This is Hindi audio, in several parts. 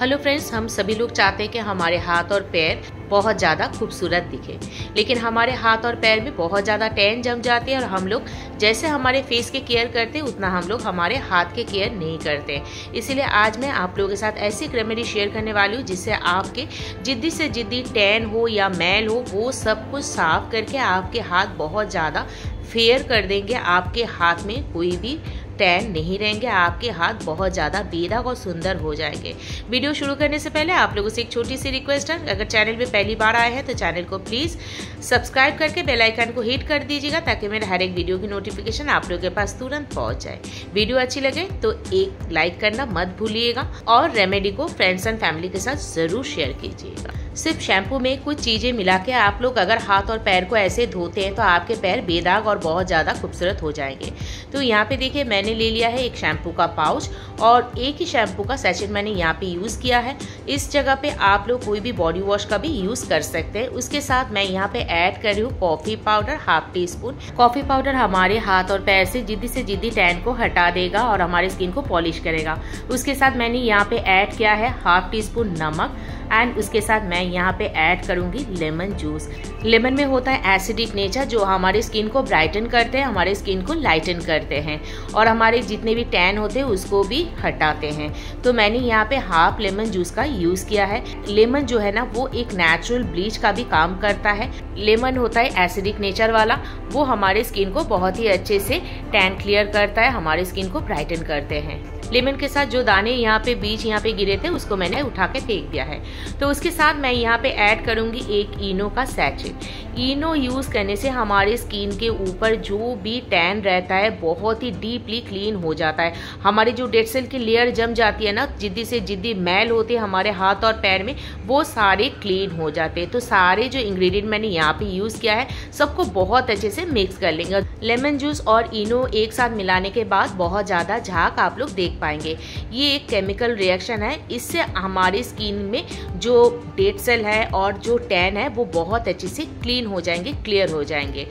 हेलो फ्रेंड्स हम सभी लोग चाहते हैं कि हमारे हाथ और पैर बहुत ज़्यादा खूबसूरत दिखे। लेकिन हमारे हाथ और पैर में बहुत ज़्यादा टैन जम जाती है और हम लोग जैसे हमारे फेस के केयर करते हैं, उतना हम लोग हमारे हाथ के केयर नहीं करते इसीलिए आज मैं आप लोगों के साथ ऐसी रेमेडी शेयर करने वाली हूँ, जिससे आपके जिद्दी से जिद्दी टैन हो या मैल हो, वो सब कुछ साफ़ करके आपके हाथ बहुत ज़्यादा फेयर कर देंगे, आपके हाथ में कोई भी टैन नहीं रहेंगे, आपके हाथ बहुत ज़्यादा बेदाग और सुंदर हो जाएँगे। वीडियो शुरू करने से पहले आप लोगों से एक छोटी सी रिक्वेस्ट है। अगर चैनल में पहली बार आए हैं तो चैनल को प्लीज़ सब्सक्राइब करके बेल आइकन को हिट कर दीजिएगा, ताकि मेरे हर एक वीडियो की नोटिफिकेशन आप लोगों के पास तुरंत पहुँच जाए। वीडियो अच्छी लगे तो एक लाइक करना मत भूलिएगा और रेमेडी को फ्रेंड्स एंड फैमिली के साथ ज़रूर शेयर कीजिएगा। सिर्फ़ शैम्पू में कुछ चीज़ें मिला के आप लोग अगर हाथ और पैर को ऐसे धोते हैं तो आपके पैर बेदाग और बहुत ज़्यादा खूबसूरत हो जाएँगे। तो यहाँ पे देखिए, मैंने ले लिया है एक शैम्पू का पाउच और एक ही शैम्पू का सेचेट मैंने यहाँ पे यूज़ किया है। इस जगह पे आप लोग कोई भी बॉडी वॉश का भी यूज़ कर सकते हैं। उसके साथ मैं यहाँ पे ऐड कर रही हूँ coffee powder half teaspoon. Coffee powder हमारे हाथ और पैर से जिद्दी से जिद्दी टैन को हटा देगा और हमारे स्किन को पॉलिश करेगा। उसके साथ मैंने यहाँ पे ऐड किया है हाफ़ टी स्पून नमक। एंड उसके साथ मैं यहाँ पे ऐड करूँगी लेमन जूस लेमन में होता है एसिडिक नेचर जो हमारे स्किन को ब्राइटन करते हैं, हमारे स्किन को लाइटन करते हैं और हमारे जितने भी टैन होते हैं, उसको भी हटाते हैं। तो मैंने यहाँ पे हाफ़ लेमन जूस का यूज़ किया है। लेमन जो है ना, वो एक नेचुरल ब्लीच का भी काम करता है। लेमन होता है एसिडिक नेचर वाला, वो हमारे स्किन को बहुत ही अच्छे से टैन क्लियर करता है, हमारे स्किन को ब्राइटन करते हैं। लेमन के साथ जो दाने यहाँ पे बीज यहाँ पे गिरे थे, उसको मैंने उठा के फेंक दिया है। तो उसके साथ मैं यहाँ पे ऐड करूँगी एक इनो का सैचेट इनो यूज़ करने से हमारे स्किन के ऊपर जो भी टैन रहता है, बहुत ही डीपली क्लीन हो जाता है। हमारी जो डेड सेल की लेयर जम जाती है ना, जिद्दी से जिद्दी मैल होती है हमारे हाथ और पैर में, वो सारे क्लीन हो जाते हैं। तो सारे जो इंग्रेडिएंट मैंने यहाँ पे यूज़ किया है, सबको बहुत अच्छे से मिक्स कर लेंगे। लेमन जूस और इनो एक साथ मिलाने के बाद बहुत ज़्यादा झाक आप लोग देख पाएँगे। ये एक केमिकल रिएक्शन है। इससे हमारी स्किन में जो डेड सेल है और जो टैन है, वो बहुत अच्छे से क्लीन हो जाएँगे क्लियर हो जाएँगे।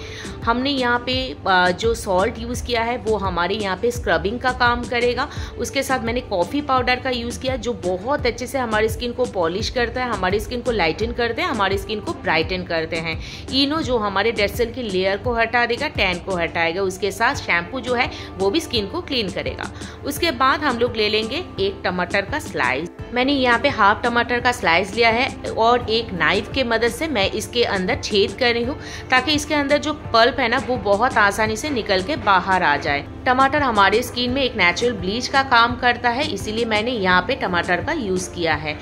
हमने यहाँ पे जो सॉल्ट यूज़ किया है, वो हमारे यहाँ पे स्क्रबिंग का काम करेगा। उसके साथ मैंने कॉफ़ी पाउडर का यूज़ किया, जो बहुत अच्छे से हमारी स्किन को पॉलिश करता है, हमारी स्किन को लाइटन करते हैं, हमारी स्किन को ब्राइटन करते हैं। इनो जो हमारे डेड सेल की लेयर को हटा देगा टैन को हटाएगा, उसके साथ शैम्पू जो है, वो भी स्किन को क्लीन करेगा। उसके बाद हम लोग ले लेंगे एक टमाटर का स्लाइस मैंने यहाँ पे हाफ़ टमाटर का स्लाइस लिया है, और एक नाइफ के मदद से मैं इसके अंदर छेद कर रही हूँ ताकि इसके अंदर जो पल्प है ना, वो बहुत आसानी से निकल के बाहर आ जाए। टमाटर हमारे स्किन में एक नेचुरल ब्लीच का काम करता है, इसीलिए मैंने यहाँ पे टमाटर का यूज़ किया है।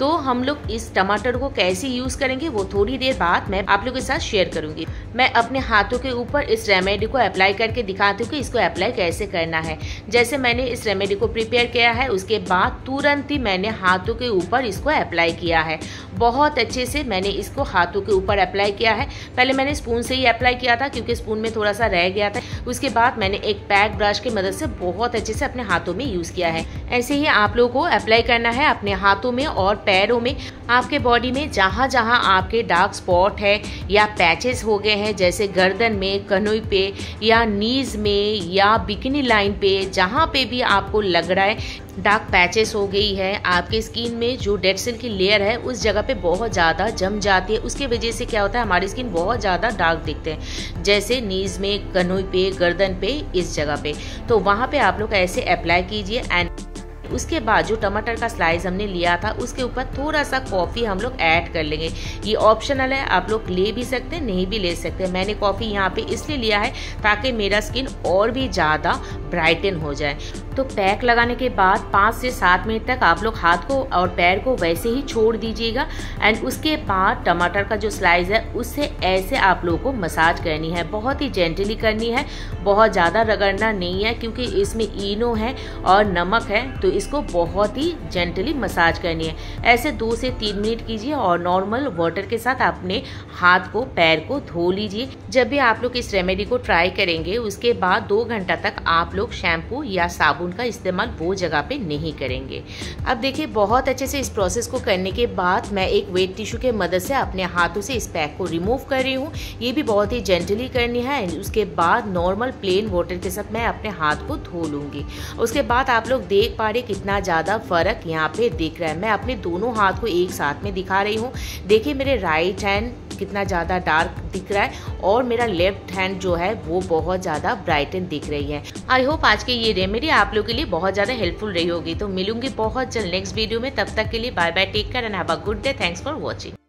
तो हम लोग इस टमाटर को कैसे यूज़ करेंगे, वो थोड़ी देर बाद मैं आप लोगों के साथ शेयर करूँगी। मैं अपने हाथों के ऊपर इस रेमेडी को अप्लाई करके दिखाती हूँ कि इसको अप्लाई कैसे करना है। जैसे मैंने इस रेमेडी को प्रिपेयर किया है, उसके बाद तुरंत ही मैंने हाथों के ऊपर इसको अप्लाई किया है। बहुत अच्छे से मैंने इसको हाथों के ऊपर अप्लाई किया है। पहले मैंने स्पून से ही अप्लाई किया था, क्योंकि स्पून में थोड़ा सा रह गया था। उसके बाद मैंने एक पैक ब्रश की मदद से बहुत अच्छे से अपने हाथों में यूज़ किया है। ऐसे ही आप लोगों को अप्लाई करना है अपने हाथों में और पैरों में, आपके बॉडी में जहाँ जहाँ आपके डार्क स्पॉट है या पैचेस हो गए हैं, जैसे गर्दन में, कनुई पे या नीज में या बिकनी लाइन पे, जहाँ पे भी आपको लग रहा है डार्क पैचेस हो गई है, आपके स्किन में जो डेड सेल की लेयर है, उस जगह पे बहुत ज़्यादा जम जाती है। उसके वजह से क्या होता है, हमारी स्किन बहुत ज़्यादा डार्क दिखते हैं, जैसे नीज में, कनोई पे, गर्दन पे, इस जगह पे। तो वहाँ पे आप लोग ऐसे अप्लाई कीजिए एंड उसके बाद जो टमाटर का स्लाइस हमने लिया था, उसके ऊपर थोड़ा सा कॉफ़ी हम लोग ऐड कर लेंगे। ये ऑप्शनल है, आप लोग ले भी सकते हैं, नहीं भी ले सकते मैंने कॉफ़ी यहाँ पे इसलिए लिया है ताकि मेरा स्किन और भी ज़्यादा ब्राइटन हो जाए। तो पैक लगाने के बाद पाँच से सात मिनट तक आप लोग हाथ को और पैर को वैसे ही छोड़ दीजिएगा एंड उसके बाद टमाटर का जो स्लाइस है, उससे ऐसे आप लोगों को मसाज करनी है। बहुत ही जेंटली करनी है, बहुत ज़्यादा रगड़ना नहीं है क्योंकि इसमें इनो है और नमक है तो इसको बहुत ही जेंटली मसाज करनी है। ऐसे दो से तीन मिनट कीजिए और नॉर्मल वाटर के साथ अपने हाथ को, पैर को धो लीजिए। जब भी आप लोग इस रेमेडी को ट्राई करेंगे, उसके बाद दो घंटा तक आप लोग शैम्पू या साबुन का इस्तेमाल वो जगह पे नहीं करेंगे। अब देखिए, बहुत अच्छे से इस प्रोसेस को करने के बाद मैं एक वेट टिश्यू के मदद से अपने हाथों से इस पैक को रिमूव कर रही हूँ। ये भी बहुत ही जेंटली करनी है। उसके बाद नॉर्मल प्लेन वाटर के साथ मैं अपने हाथ को धो लूँगी। उसके बाद आप लोग देख पा रहे कितना ज़्यादा फ़र्क यहाँ पे दिख रहा है। मैं अपने दोनों हाथ को एक साथ में दिखा रही हूँ। देखिए, मेरे राइट हैंड कितना ज़्यादा डार्क दिख रहा है और मेरा लेफ़्ट हैंड जो है, वो बहुत ज़्यादा ब्राइटन दिख रही है। आई होप आज की ये रेमेडी आप लोग के लिए बहुत ज़्यादा हेल्पफुल रही होगी। तो मिलूँगी बहुत जल्द नेक्स्ट वीडियो में। तब तक के लिए bye bye take care and have a good day thanks for watching